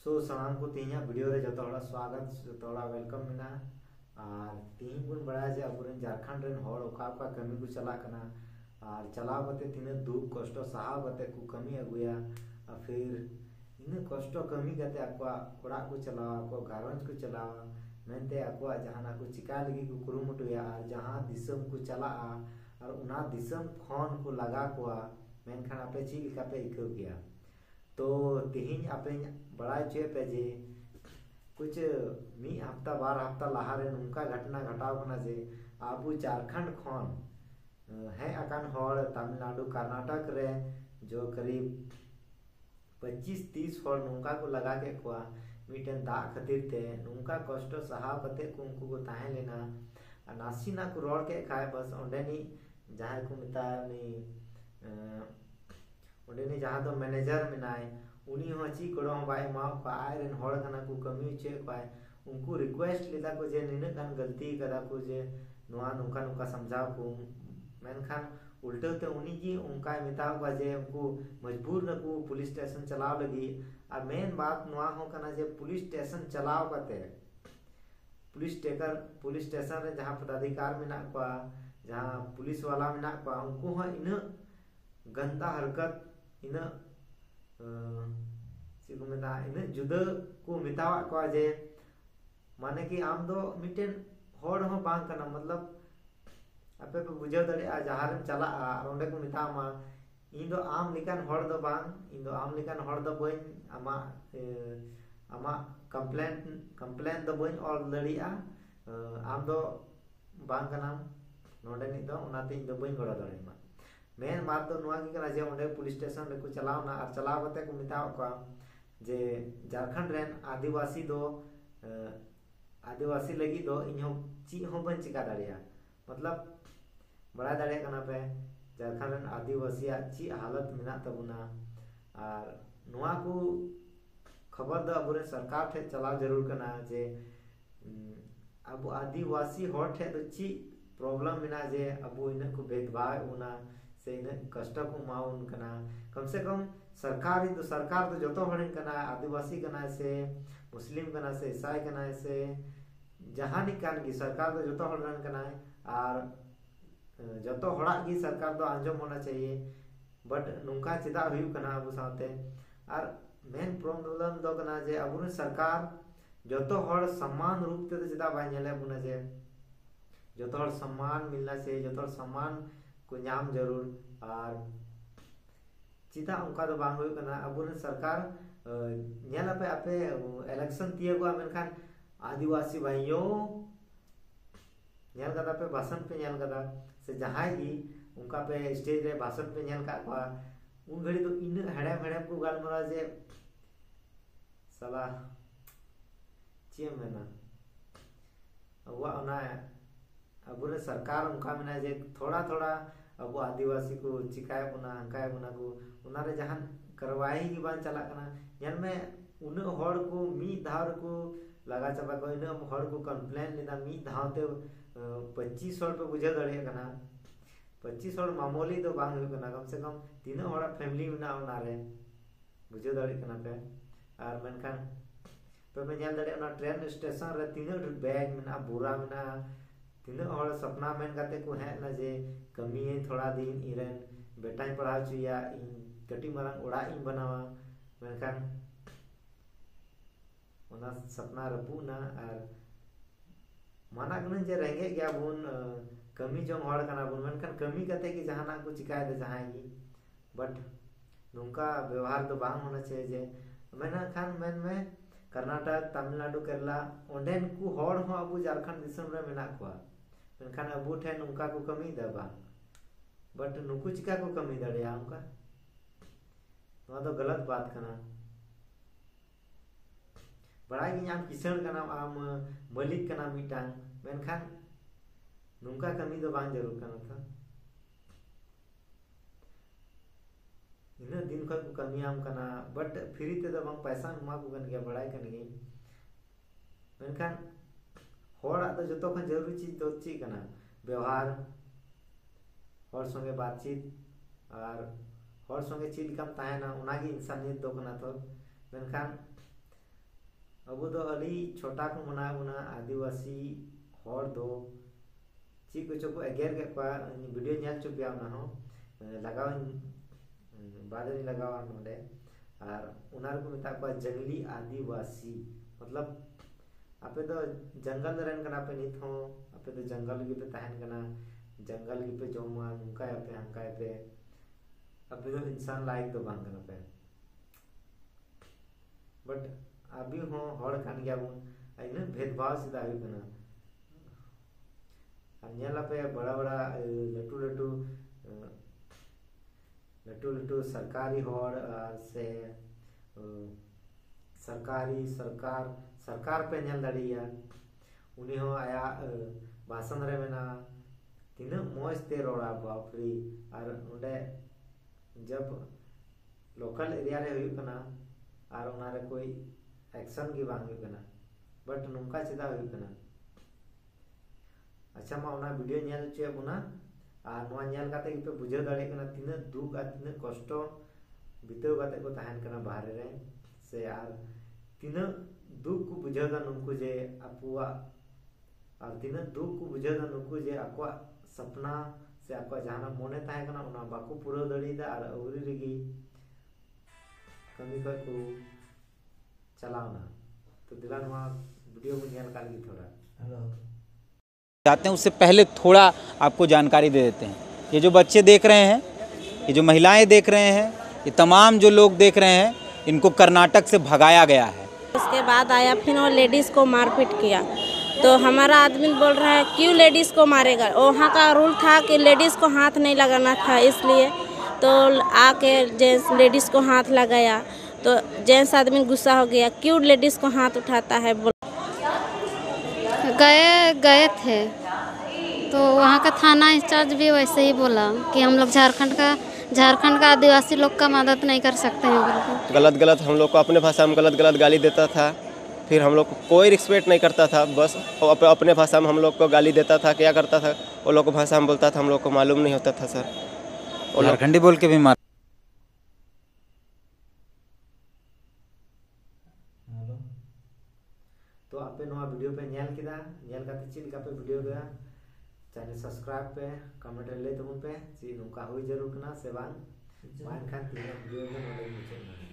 सो सामान को तीन वीडियो रे जो स्वागत जो वेलकम मेना और तीन बुन बड़ा जे अब झारखंड रेन होड़ ओका ओका कमी को चला कना। और चलाव बते तीन दुख, कष्ट सहाव बते को कमी अगुया। और फिर इन कष्ट, कमी करते आको ओड़ा को चलावा आको घारंज को चलावा मेनते आको जहाना को चिका लगी को कुरुमुटुया और जहाँ दिसम को चला और उना दिसम फ़ोन को लगा को मेनखान आपे ची लिकापे इकौ गया तो तिहिन आपे बड़ा चे पे जे कुछ मी हफ़्ता, बार हफ़्ता लहारे नुका घटना घटाव कना जे। आबू झारखंड खन है अकान हर तमिलनाडु, कर्नाटक रे, जो करीब 25 30 हर नुका को लगा के कुआ मिटेन दा खातिर ते, नुका कष्ट सहा कते को उनको को ताहे लेना। नासीना को रोड के खाए बस, ओंडे नी, जहाँ को मिता नी ᱚᱸᱰᱮᱱᱤ ᱡᱟᱦᱟᱸ ᱫᱚ ᱢᱮᱱᱮᱡᱟᱨ ᱢᱮᱱᱟᱭ ᱩᱱᱤ ᱦᱚᱸ ᱪᱮᱫ ᱜᱚᱲᱚ ᱦᱚᱸ ᱵᱟᱭ ᱮᱢᱟ ᱠᱚᱣᱟ ᱟᱡᱨᱮᱱ ᱦᱚᱲ ᱠᱟᱱᱟ ᱠᱚ ᱠᱟᱹᱢᱤ ᱦᱚᱪᱚᱭᱮᱫ ᱠᱚᱣᱟᱭ उनको रिक्वेस्ट लेदा को जे निना गान गलती कदा को जे नोआ नुका नुका समझाव को मेनखान उल्टे ते उनी जी उनका मिताव को जे उनको मजबूर न को पुलिस स्टेशन चलाव लगी और मेन बात नोआ हो कना जे पुलिस स्टेशन चलाव कते पुलिस टेकर पुलिस स्टेशन रे जहां पदाधिकार मेना को जहां पुलिस वाला मेना को उनको हाँ इन गंदा हरकत ᱤᱱᱟᱹᱜ ᱪᱮᱫ ᱠᱚ ᱢᱮᱛᱟᱜᱼᱟ ᱤᱱᱟᱹᱜ ᱡᱩᱫᱟᱹ ᱠᱚ ᱢᱮᱛᱟᱣᱟᱜ ᱠᱚᱣᱟ ᱡᱮ ᱢᱟᱱᱮ ᱠᱤ ᱟᱢ ᱫᱚ ᱢᱤᱫᱴᱮᱱ ᱦᱚᱲ ᱦᱚᱸ ᱵᱟᱝ ᱠᱟᱱᱟ ᱢᱚᱛᱞᱚᱵ ᱟᱯᱮ ᱯᱮ ᱵᱩᱡᱷᱟᱹᱣ ᱫᱟᱲᱮᱭᱟᱜᱼᱟ ᱡᱟᱦᱟᱸ ᱨᱮᱢ ᱪᱟᱞᱟᱜᱼᱟ ᱟᱨ ᱚᱸᱰᱮ ᱠᱚ ᱢᱮᱛᱟᱢᱟ ᱤᱧ ᱫᱚ ᱟᱢ ᱞᱮᱠᱟᱱ ᱦᱚᱲ ᱫᱚ ᱵᱟᱝ ᱤᱧ ᱫᱚ ᱟᱢ ᱞᱮᱠᱟᱱ ᱦᱚᱲ ᱫᱚ ᱵᱟᱹᱧ ᱟᱢᱟᱜ ᱟᱢᱟᱜ ᱠᱚᱢᱯᱞᱮᱱ ᱠᱚᱢᱯᱞᱮᱱ ᱫᱚ ᱵᱟᱹᱧ ᱚᱞ ᱫᱟᱲᱮᱭᱟᱜᱼᱟ ᱟᱢ ᱫᱚ ᱵᱟᱝ ᱠᱟᱱᱟᱢ ᱱᱚᱰᱮᱱᱤᱡ ᱫᱚ ᱚᱱᱟᱛᱮ ᱤᱧ ᱫᱚ ᱵᱟᱹᱧ ᱜᱚᱲᱚ ᱫᱟᱲᱮᱭᱟᱢᱟ मेन बात तो नुआ की कना जे ओंडे पुलिस स्टेशन रे को चलाव ना और चलाव बते को मिताव को जे झारखंड रेन आदिवासी दो आदिवासी लगी दो इन ची हो बन चिका दाड़िया मतलब बड़ा कना पे झारखंड रेन आदिवासी ची हालत मिना तबुना और नुआ को खबर दो अब सरकार ठे चलाव ज़रूर कना जे अब आदिवासी ठे तो ची प्रॉब्लम मिना जे अब इन को भेदभाव से इन कष्ट को माउन कना। कम से कम सरकार तो सरकार तो जो हड़न कना, आदिवासी कना से, मुस्लिम कना से, ईसाई कना से, जहाँ निकान की सरकार तो जो हड़न कना और जो हड़ा की सरकार तो आंजम होना चाहिए, बट नुका चेदा हुई कना अब और मेन प्रॉब्लम कना जे, अब सरकार जो समान रूप से चेदा बाय नेले बुना जे। जो सम्मान मिलना चाहिए जो सम्मान को नाम ज़रूर और चिता उनका तो हुई करना अब सरकार नेला पे आपे इलेक्शन गो मेनखान आदिवासी भाइयों पे भाषण पे नेल से जहाँ ही उनका पे स्टेज रे भाषण पे नेल का उन घड़ी तो इन हेड़े हेड़े को गाल मरा जे साला चे मेना अवा ना अब सरकार उनका मेना जे थोड़ा थोड़ा अब आदिवासी को, चिकाय बुना हंकाय बुना को उनारे जहान करवाई की बान चला कना यान में उन हड़ को, मी धार को लगा चबा को इन हड़ को कंप्लेन लेना, मी धावते पच्चीस हड़ पे बुझे दड़े पच्चीस हड़ मामूली तो बांग कना कम से कम तीन हड़ फैमिली में उनारे बुझे दड़े कना पे। और मेनखान पे पे ñel दड़े उना ट्रेन स्टेशन रे तीन बैग में ना, बोरा में तीन हड़ सपना मेन करते को है ना जे कमी थोड़ा दिन बेटा पढ़ा बनावा मेनखान ओना सपना रपू ना और माना कन जे गया बुन कमी जोंग हड़ कना बुन मेनखान कमी करते कि जहाना को चिकाय दे जहाँ ही बट नुका व्यवहार तो बांग होना चाहिए जे मेना खान मेन में कर्नाटक तमिलनाडु केरला ओंडेन को हड़ हो अबु झारखंड दिसम रे मेना कमी दबा बट नुकु को कमी नवा तो गलत बात गी कना आम मालिक नुका कमी ज़रूर करना था। इन दिन खो को कमी आम कना। बट फ्री ते तो बांग पैसा नुमा को कन गया बड़ाई कन गई मेनखान हड़ा तो जो खन जरूरी चीज तो ची कना व्यवहार हर संगे बातचीत और हर संगे चीज कम ताहेना उनागी इंसानियत दो कना तो मेनखान ᱟᱵᱚ ᱫᱚ ᱟᱹᱰᱤ ᱪᱷᱚᱴᱟ ᱠᱚ ᱢᱟᱱᱟᱣ ᱵᱚᱱᱟ ᱟᱹᱫᱤᱵᱟᱹᱥᱤ ᱦᱚᱲ ᱫᱚ ᱪᱮᱫ ᱠᱚᱪᱚ ᱠᱚ ᱮᱜᱮᱨ ᱠᱮᱫ ᱠᱚᱣᱟ ᱵᱷᱤᱰᱤᱭᱳ ᱧᱮᱞ ᱦᱚᱪᱚ ᱯᱮᱭᱟ ᱚᱱᱟ ᱦᱚᱸ ᱞᱟᱜᱟᱣᱟᱹᱧ ᱵᱟᱫᱨᱤᱧ ᱞᱟᱜᱟᱣᱟ ᱱᱚᱰᱮ ᱟᱨ ᱚᱱᱟ ᱨᱮᱠᱚ ᱢᱮᱛᱟ ᱠᱚᱣᱟ ᱡᱟᱝᱞᱤ ᱟᱹᱫᱤᱵᱟᱹᱥᱤ ᱢᱚᱛᱞᱚᱵ ᱟᱯᱮ ᱫᱚ ᱡᱚᱝᱜᱚᱞ ᱨᱮᱱ ᱠᱟᱱᱟ ᱯᱮ ᱱᱤᱛ ᱦᱚᱸ ᱟᱯᱮ ᱫᱚ ᱡᱚᱝᱜᱚᱞ ᱨᱮᱜᱮ ᱯᱮ ᱛᱟᱦᱮᱱ ᱠᱟᱱᱟ जंगल की पे जमा नुका पे हंका पे अभी तो इंसान लायक तो बांग कना पे बट अभी हो हड़ कान गया बुन इन भेदभाव सीधा हुई कना अन्यला पे बड़ा बड़ा लटू लटू लटू लटू सरकारी हड़ से सरकारी, सरकार सरकार पे नल दड़िया उन्हें हो आया बासन रे में ना तीन मौज ते रोड़ा बाप रे और उन्हें जब लोकल एरिया रे हुई कना, और उन्हारे कोई एक्शन की बांगी कना, बट नुमका चिदा हुई कना। अच्छा माँ उन्हें वीडियो नियाल चुए बुना, और नुआ नियाल का ते इपे बुझे दड़े कना, तीन दुख आ तीन कोस्टो बितर गाते को तहन बाहर रहे। से यार तीना दुख को बुझे नुकू जे आप तीना दुख को बुझे नुकू आप सपना? से आप मन तक पूरा दड़ा और आवरी रही कमी को चलावना। तो दिला वीडियो थोड़ा। जाते हैं उससे पहले थोड़ा आपको जानकारी दे देते हैं। ये जो बच्चे देख रहे हैं ये जो महिलाएँ देख रहे हैं ये तमाम जो लोग देख रहे हैं इनको कर्नाटक से भगाया गया है। उसके बाद आया, फिर वो लेडीज़ को मारपीट किया। तो हमारा आदमी बोल रहा है, क्यों लेडीज़ को मारेगा? वहाँ का रूल था कि लेडीज़ को हाथ नहीं लगाना था, इसलिए तो आके जेंट्स लेडीज़ को हाथ लगाया। तो जेंट्स आदमी गुस्सा हो गया, क्यों लेडीज़ को हाथ उठाता है? बोल गए गए थे। तो वहाँ का थाना इंचार्ज भी वैसे ही बोला कि हम लोग झारखंड का झारखंड का आदिवासी लोग का मदद नहीं कर सकते हैं गलत गलत हम लोग को अपने भाषा में गलत गलत गाली देता था। फिर हम लोग को कोई रिस्पेक्ट नहीं करता था। बस अप, अपने भाषा में हम लोग को गाली देता था। क्या करता था? वो लोग को भाषा में बोलता था। हम लोग को मालूम नहीं होता था सर। झारखंडी बोल के भी मार तो आपे वीडियो पे नेल किदा? नेल काते चीज़ का पे वीडियो गया। चैनल सब्सक्राइब पे कमेंट ले तुम पे। जी नुका हुई ज़रूर करना से बांग बांग खान तीन वीडियो में मदद मुचे